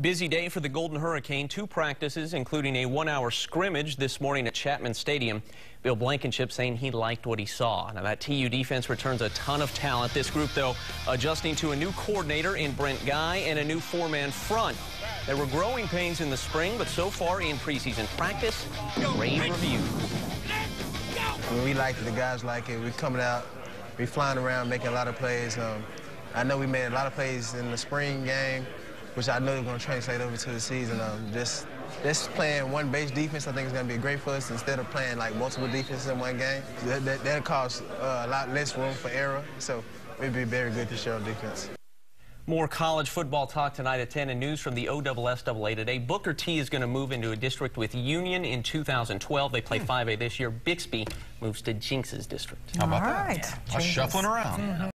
Busy day for the Golden Hurricane. Two practices, including a one-hour scrimmage this morning at Chapman Stadium. Bill Blankenship saying he liked what he saw. Now, that TU defense returns a ton of talent. This group, though, adjusting to a new coordinator in Brent Guy and a new four-man front. There were growing pains in the spring, but so far in preseason practice, rave reviews. We like it. The guys like it. We're coming out. We're flying around, making a lot of plays. Um, I know we made a lot of plays in the spring game, which I know is going to translate over to the season. Um, just, just playing one base defense, I think is going to be great for us instead of playing like multiple defenses in one game. That, that, that'll cause uh, a lot less room for error, so it'd be very good to show defense. More college football talk tonight at 10 and news from the OSSAA today. Booker T is going to move into a district with Union in 2012. They play 5A this year. Bixby moves to Jenks's district. How about All right. that? Shuffling around.